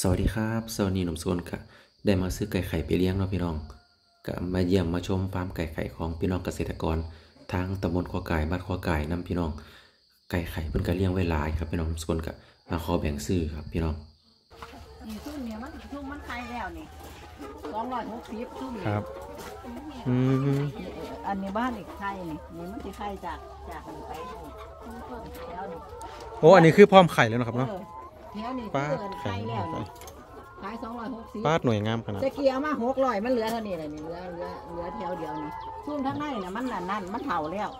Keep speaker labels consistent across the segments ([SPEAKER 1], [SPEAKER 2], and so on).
[SPEAKER 1] สวัสดีครับสวัสดีหนุ่มโซนกะได้มาซื้อไก่ไข่ไปเลี้ยงเนาะพี่น้องกะมาเยี่ยมมาชมฟาร์มไก่ไข่ของพี่น้องเกษตรกรทางตำบลขอไก่บ้านขอไก่นํพี่น้อง ไก่ไข่เพิ่นก็เลี้ยงไว้หลายครับพี่น้องหนุ่มโซนกะมาขอแบ่งซื้อครับพี่น้อง
[SPEAKER 2] นี่ทุ่มเนี่ยมันทุ่มมันไข่แล้วนี่สองร้อยหกสิบทุ่มนี่
[SPEAKER 1] ครับอืม
[SPEAKER 2] อันนี้บ้านอีกไข่นี่นี่มันสิไข่จากจากนี้ไปทุ่มเพิ่มไข่แล้วนี่
[SPEAKER 3] โอ้อันนี้คือพร้อมไข่แล้วนะครับเนาะ
[SPEAKER 2] ออแถวนี่
[SPEAKER 3] ป้าด
[SPEAKER 2] เกิน
[SPEAKER 3] ไข่
[SPEAKER 2] ไข่แล้วนี่ขายสองร้อยหกสิบ
[SPEAKER 3] ป้าดหน่วยงามขนาด
[SPEAKER 2] ตะเกียบมาหกร้อยมันเหลือเท่านี้เลยนี่เหลือเหลือเหลือแถวเดียวนี่ทุ่มทั้งในน่ะมันนั่นนั่นมันเฒ่าแล้ว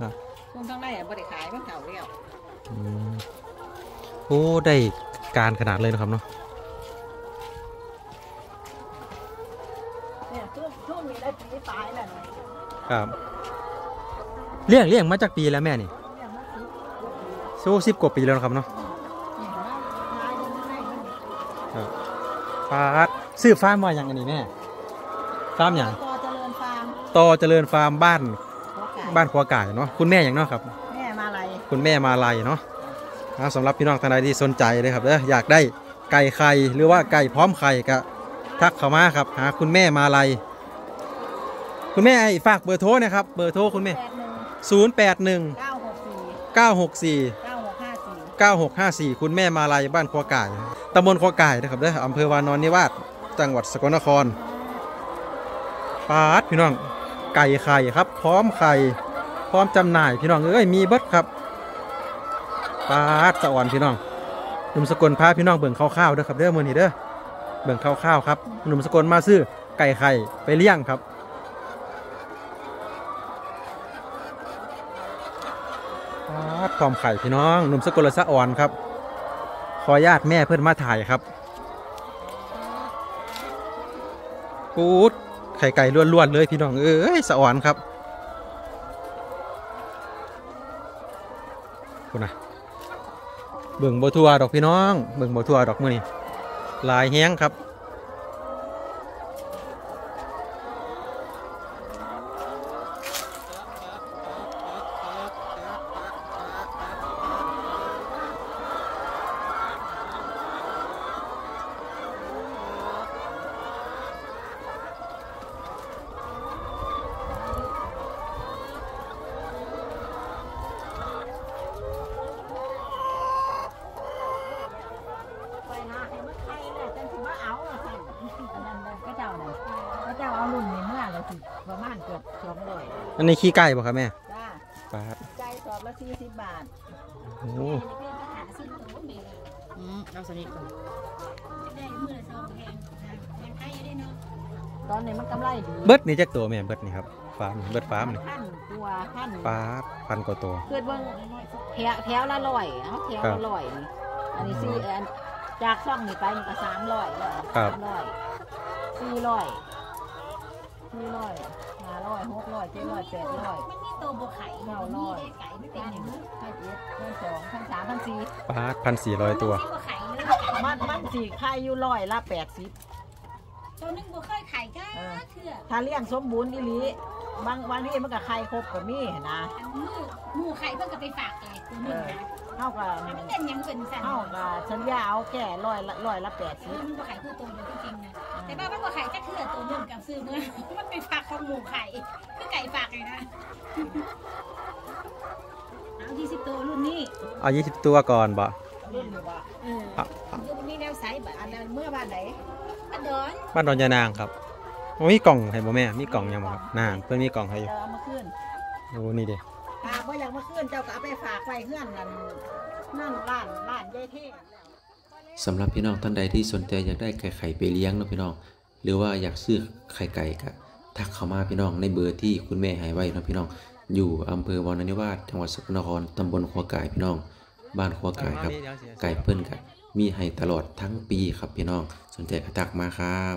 [SPEAKER 3] ครับ
[SPEAKER 2] ทุ่มทั้งในอะบ่ได้ขายมันเฒ่าแล้ว
[SPEAKER 3] อืมโอ้ได้การขนาดเลยนะครับเนาะ
[SPEAKER 2] เนี่ยทุ่มทุ่มนี่ได้ปีตายแล้วนี่
[SPEAKER 3] ครับเลี้ยงเลี้ยงมาจากปีแล้วแม่นี่
[SPEAKER 2] เนี่ยมันสิบ
[SPEAKER 3] สู้สิบกว่าปีแล้วนะครับเนาะ
[SPEAKER 2] นี่นะขายอยู่ข้างในมันนี่
[SPEAKER 3] ป้าดซื้อฟาร์มว่าอย่างอันนี้แม่ฟาร์มอย่าง
[SPEAKER 2] ต่อเจริญฟาร์ม
[SPEAKER 3] ต่อเจริญฟาร์มบ้าน
[SPEAKER 2] หัวไก่
[SPEAKER 3] บ้านครัวไก่เนาะคุณแม่อย่างเนาะครับ
[SPEAKER 2] แม่มาอะไร
[SPEAKER 3] คุณแม่มาลัยเนาะอ่าสำหรับพี่น้องท่านใดที่สนใจเลยครับเด้ออยากได้ไก่ไข่หรือว่าไก่พร้อมไข่ก็ทักเข้ามาครับหาคุณแม่มาลัยคุณแม่ไอ้ฝากเบอร์โทรนะครับเบอร์โทรคุณแม่
[SPEAKER 2] แปดหนึ่ง
[SPEAKER 3] 081
[SPEAKER 2] เก้าหกสี่
[SPEAKER 3] 964
[SPEAKER 2] เก้าหกห้าสี่
[SPEAKER 3] 9654คุณแม่มาลัยบ้านครัวไก่ ตำบลครัวไก่นะครับเด้ออำเภอวานอนนิวาสจังหวัดสกลนครปาดพี่น้องไก่ไข่ครับ พร้อมไข่พร้อมจำหน่ายพี่น้องเอ้ยมีเบิดครับปาดสะอ่อนพี่น้องหนุ่มสกลพาพี่น้องเบิ่งคร่าวๆเด้อครับเด้อมือนี้เด้อเบิ่งคร่าวๆครับหนุ่มสกลมาซื้อไก่ไข่ไปเลี้ยงครับปาดพร้อมไข่พี่น้องหนุ่มสกลละสะอ่อนครับ ขอญาตแม่เพื่อนมาถ่ายครับปูดไข่ไก่ล้วนๆเลยพี่น้อง เอ้ยสะอ่อนครับคุณนะเบิ่งบัวทัวดอกพี่น้อง เบิ่งบัวทัวดอกมือนี่ลายแห้งครับ
[SPEAKER 2] ไปหาให้มันไข่แล้วจังสิมาเอาอะสั่นอันนั้นเลยก็เจ้าน่ะก็เจ้าเอารุ่นนี้เมื่อเลยสิประมาณเกือบสองร้อย
[SPEAKER 3] อันนี้ขี้ไก่ป่ะครับแม่
[SPEAKER 2] จ้า
[SPEAKER 3] ปาด
[SPEAKER 2] ใจสอบละสี่สิบบาท
[SPEAKER 3] โอ้
[SPEAKER 2] อืมเอาสนิทก่อน
[SPEAKER 4] ได้มือละสองแพงแพงไข่ได้เนาะ
[SPEAKER 2] ตอนนี้มันกำไรดี
[SPEAKER 3] เบิดนี่จักตัวแม่เบิดนี่ครับฟาร์มเบิดฟาร์มนี่
[SPEAKER 2] พันตัวพัน
[SPEAKER 3] ปาดพันกว่าตัว
[SPEAKER 2] เกิดว่าแถวแถวละร้อยเอาแถว
[SPEAKER 3] ครั
[SPEAKER 2] ละ
[SPEAKER 3] บ
[SPEAKER 2] ร้อยนี่อันนี้สี่อันจากช่องนี้ไปมันก็สามร้อยแล้ว
[SPEAKER 3] ครับ
[SPEAKER 2] สามร้อยสี่ร้อย สี่ร้อยห้าร้อยหกร้อยเจ็ดร้อยแปดร้อย
[SPEAKER 4] มันมีตัวบวไข่มันมีได้ไก่ไม่เป็นอย่างนี้
[SPEAKER 2] พันเอ็ดพันสองพันสามพันสี่
[SPEAKER 3] ปาดพันสี่ร้อยตัว
[SPEAKER 4] มันบวไข่เลย
[SPEAKER 2] มันมันสี่ไข่อยู่ร้อยละแปดสิบ
[SPEAKER 4] ตัวนึงบวเคยไข่ก็เถื่อ
[SPEAKER 2] ถ้าเลี้ยงสมบูรณ์อีหลีบางบางที่มันก็ไข่ครบก็มีนะ
[SPEAKER 4] อันมือหมูไข่เพิ่งก็ไปฝากเลยตัวนึงนะ
[SPEAKER 2] เท่ากับ
[SPEAKER 4] มันเป็นยังเป็นสั่น
[SPEAKER 2] เท่ากับสัญญาเอาแก่ร้อยละร้อยละแปดสิบ
[SPEAKER 4] มันบวไข่คือตัวเดียวจริงๆนะแต่บ้ามันบวไข่ก็เถื่อตัวนึงกับซื้อเมื่อมันไปฝากของหมูไข่คือไก่ฝากเลยนะเอาที่สิบตัวรุ่นนี้
[SPEAKER 3] เอายี่สิบตัวก่อนบ่
[SPEAKER 2] รุ่นนี้ว่
[SPEAKER 4] เออคือมันมีแนวไซส์บบ
[SPEAKER 2] อันนั้นเมื่อบ้านไหน
[SPEAKER 4] มันดอน
[SPEAKER 3] บ้านดอนยานางครับมีกล่องให้บ่แม่ มีกล่องยังบ่ครับนางเพิ่อนมีกล่องให้อยู่
[SPEAKER 2] เอามาขึ้น
[SPEAKER 3] โอ้นี่เด้
[SPEAKER 2] ถ้าบ่อยากมาขึ้นเจ้าก็เอาไปฝากไว้เพื่อนนั่นนั่นร้านร้านยายเท่
[SPEAKER 1] สำหรับพี่น้องท่านใดที่สนใจอยากได้ไก่ไข่ไปเลี้ยงนะพี่น้อง หรือว่าอยากซื้อไข่ไก่ก็ทักเข้ามาพี่น้องในเบอร์ที่คุณแม่ให้ไว้นะพี่น้อง อยู่อำเภอวานานิวาสจังหวัดสกลนครตำบลขัวไก่พี่น้อง บ้านขัวไก่ครับ ไก่เพิ่นก็มีให้ตลอดทั้งปีครับพี่น้อง สนใจก็ทักมาครับ